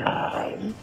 time.